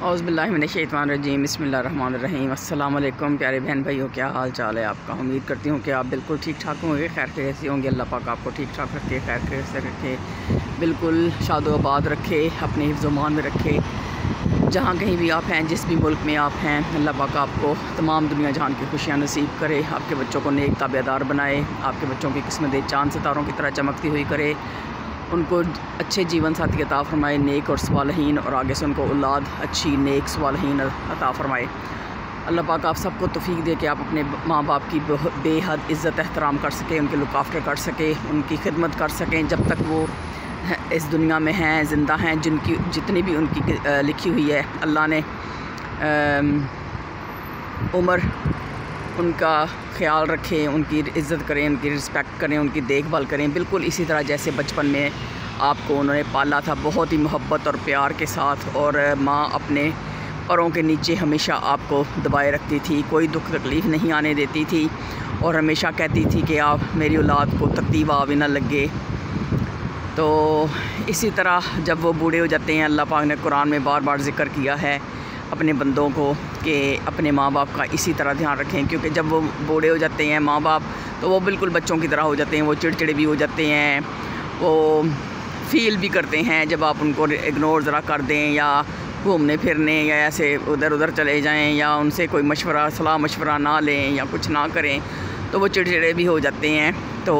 औज़बिल्लिमिनशैतवानरजीम बसमीम अल्लाम प्यारे बहन भाइयों, क्या हाल चाल है आपका? उम्मीद करती हूँ कि आप बिल्कुल ठीक ठाक होंगे, खैर खैर से होंगे। अल्लाह पाक आपको ठीक ठाक रखे, खैर खैर से रखे। बिल्कुल शादोबाद रखे, अपने हिफ्जमान में रखे। जहाँ कहीं भी आप हैं, जिस भी मुल्क में आप हैं, अल्लाह पाक आपको तमाम दुनिया जहान की खुशियाँ नसीब करे, आपके बच्चों को नेक ताबेदार बनाए, आपके बच्चों की किस्मतें चाँद सितारों की तरह चमकती हुई करे। उनको अच्छे जीवन साथी अता फ़रमाए, नेक और सवालहीन, और आगे से उनको औलाद, अच्छी, नेक, सवालहीन अता फ़रमाए। अल्लाह पाक आप सबको तफीक दे के आप अपने माँ बाप की बेहद इज़्ज़त, एहतराम कर सकें, उनके लुक कर सकें, उनकी खिदमत कर सकें। जब तक वो इस दुनिया में हैं, ज़िंदा हैं, जिनकी, जितनी भी उनकी लिखी हुई है, अल्लाह ने उम्र उनका ख्याल रखें, उनकी इज़्ज़त करें, उनकी रिस्पेक्ट करें, उनकी देखभाल करें। बिल्कुल इसी तरह जैसे बचपन में आपको उन्होंने पाला था, बहुत ही मोहब्बत और प्यार के साथ और माँ अपने परों के नीचे हमेशा आपको दबाए रखती थी, कोई दुख तकलीफ़ नहीं आने देती थी और हमेशा कहती थी कि आप मेरी औलाद को तरतीब आवे ना लगे। तो इसी तरह जब वो बूढ़े हो जाते हैं, अल्लाह पाक ने कुरान में बार बार ज़िक्र किया है अपने बंदों को कि अपने माँ बाप का इसी तरह ध्यान रखें, क्योंकि जब वो बूढ़े हो जाते हैं माँ बाप तो वो बिल्कुल बच्चों की तरह हो जाते हैं, वो चिड़चिड़े भी हो जाते हैं, वो फील भी करते हैं, जब आप उनको इग्नोर ज़रा कर दें या घूमने फिरने या ऐसे उधर उधर चले जाएँ या उनसे कोई मशवरा, सलाह मशवरा ना लें या कुछ ना करें तो वो चिड़चिड़े भी हो जाते हैं। तो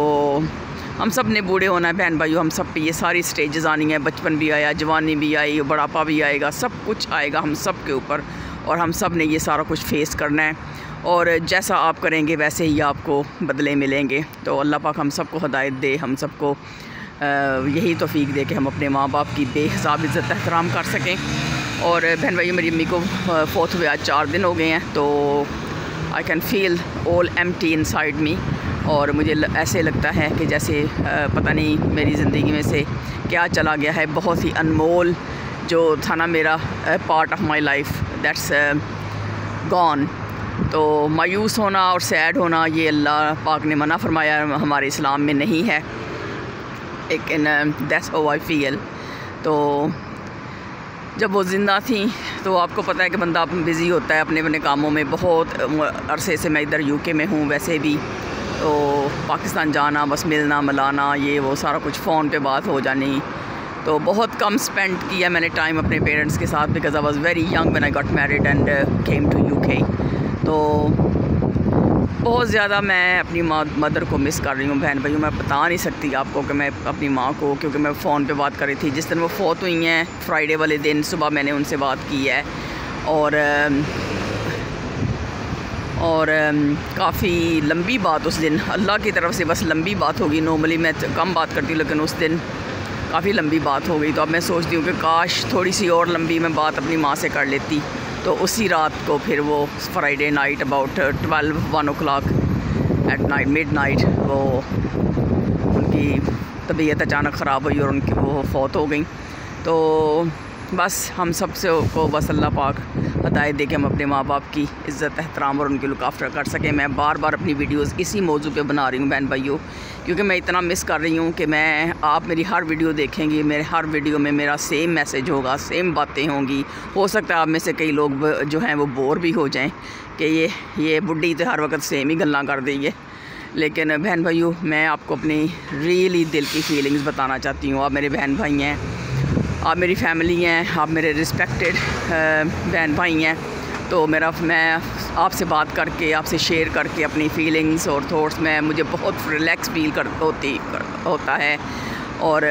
हम सबने बूढ़े होना है बहन भाइयों, हम सब पे ये सारी स्टेजेस आनी है, बचपन भी आया, जवानी भी आई, बढ़ापा भी आएगा, सब कुछ आएगा हम सब के ऊपर। और हम सबने ये सारा कुछ फेस करना है। और जैसा आप करेंगे, वैसे ही आपको बदले मिलेंगे। तो अल्लाह पाक हम सबको हदायत दे, हम सबको यही तोफ़ी दे कि हम अपने माँ बाप की बेहसाब, इज़्ज़त, एहतराम कर सकें। और बहन भाई मेरी अम्मी को फोर्थ हुए आज चार दिन हो गए हैं तो I can feel all empty inside me और मुझे ऐसे लगता है कि जैसे पता नहीं मेरी ज़िंदगी में से क्या चला गया है। बहुत ही अनमोल जो था ना मेरा part of my life that's gone तो मायूस होना और सैड होना, ये अल्लाह पाक ने मना फरमाया, हमारे इस्लाम में नहीं है। एक इन दैट्स हाउ आई फील तो जब वो ज़िंदा थी तो आपको पता है कि बंदा बिज़ी होता है अपने अपने कामों में बहुत अरसे से मैं इधर यूके में हूँ वैसे भी। तो पाकिस्तान जाना, बस मिलना, मिलाना, ये वो सारा कुछ, फ़ोन पे बात हो जानी। तो बहुत कम स्पेंड किया मैंने टाइम अपने पेरेंट्स के साथ because I was very young when I got married and came to UK तो बहुत ज़्यादा मैं अपनी मदर को मिस कर रही हूँ बहन भाइयों। मैं बता नहीं सकती आपको कि मैं अपनी माँ को, क्योंकि मैं फ़ोन पे बात कर रही थी। जिस दिन वो फोत हुई हैं फ्राइडे वाले दिन, सुबह मैंने उनसे बात की है। और और काफ़ी लंबी बात उस दिन। अल्लाह की तरफ़ से बस लंबी बात होगी। नॉर्मली मैं कम बात करती हूँ, लेकिन उस दिन काफ़ी लंबी बात हो गई तो अब मैं सोचती हूँ कि काश थोड़ी सी और लंबी मैं बात अपनी माँ से कर लेती। तो उसी रात को फिर वो Friday night about twelve one o'clock at night midnight वो उनकी तबीयत अचानक ख़राब हुई और उनकी वो फौत हो गई। तो बस हम सबसे को बस अल्लाह पाक हदायत दे के हम अपने माँ बाप की इज़्ज़त, एहतराम और उनकी लुक कर सकें। मैं बार बार अपनी वीडियोस इसी मौजू पे बना रही हूँ, बहन भाइयों, क्योंकि मैं इतना मिस कर रही हूँ कि मैं, आप मेरी हर वीडियो देखेंगी, मेरे हर वीडियो में मेरा सेम मैसेज होगा सेम बातें होंगी। हो सकता है आप में से कई लोग जो हैं वो बोर भी हो जाएँ कि ये ये बुढ़ी तो हर वक्त सेम ही गल्ला कर दी देंगे लेकिन बहन भाइयों, मैं आपको अपनी रियली दिल की फीलिंग्स बताना चाहती हूँ। आप मेरे बहन भाई हैं आप मेरी फैमिली हैं आप मेरे रिस्पेक्टेड बहन भाई हैं तो मेरा मैं आपसे बात करके आपसे शेयर करके अपनी फीलिंग्स और थॉट्स में मुझे बहुत रिलैक्स फील कर होती कर, होता है। और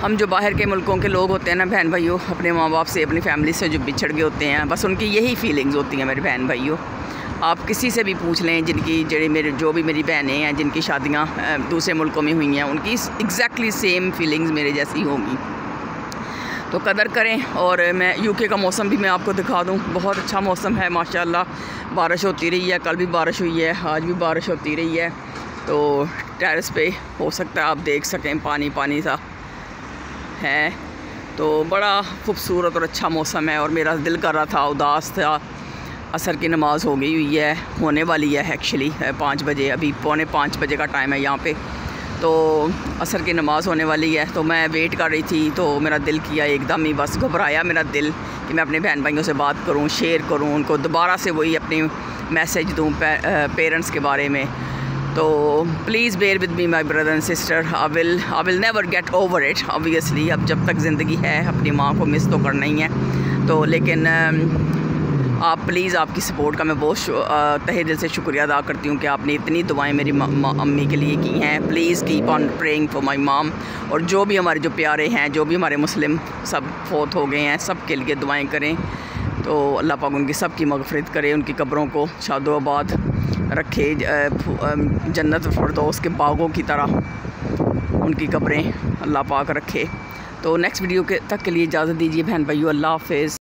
हम जो बाहर के मुल्कों के लोग होते हैं ना बहन भाइयों अपने माँ बाप से अपनी फैमिली से जो बिछड़ गए होते हैं बस उनकी यही फीलिंग्स होती हैं मेरे बहन भाइयों। आप किसी से भी पूछ लें जिनकी जड़े मेरे जो भी मेरी बहनें हैं जिनकी शादियाँ दूसरे मुल्कों में हुई हैं उनकी एग्जैक्टली सेम फीलिंग्स मेरे जैसी होंगी। तो कदर करें और मैं यूके का मौसम भी मैं आपको दिखा दूँ। बहुत अच्छा मौसम है, माशाल्लाह। बारिश होती रही है, कल भी बारिश हुई है, आज भी बारिश होती रही है। तो टेरेस पे हो सकता है आप देख सकें पानी पानी सा है। तो बड़ा खूबसूरत और अच्छा मौसम है और मेरा दिल कर रहा था, उदास था। असर की नमाज़ हो गई हुई है, होने वाली है एक्चुअली पाँच बजे, अभी पौने पाँच बजे का टाइम है यहाँ पे। तो असर की नमाज़ होने वाली है तो मैं वेट कर रही थी तो मेरा दिल किया एकदम ही, बस घबराया मेरा दिल कि मैं अपने बहन भाइयों से बात करूँ शेयर करूँ, उनको दोबारा से वही अपनी मैसेज दूँ पेरेंट्स के बारे में। तो please bear with me my brother and sister I will I will never get over it obviously अब जब तक ज़िंदगी है, अपनी माँ को मिस तो करना ही है। तो लेकिन आप प्लीज़ आपकी सपोर्ट का मैं बहुत तहे दिल से शुक्रिया अदा करती हूँ कि आपने इतनी दुआएँ मेरी अम्मी के लिए की हैं। Please keep on praying for my mum और जो भी हमारे जो प्यारे हैं, जो भी हमारे मुस्लिम सब फोत हो गए हैं सब के लिए दुआएँ करें। तो अल्लाह पाक उनकी सब की मगफरत करे, उनकी कब्रों को शादोबाद रखे जन्नत फरदोस के बागों की तरह उनकी कब्रें अल्लाह पाक रखे। तो नेक्स्ट वीडियो के, तक के लिए इजाज़त दीजिए, बहन भाइयों, अल्लाह हाफिज़।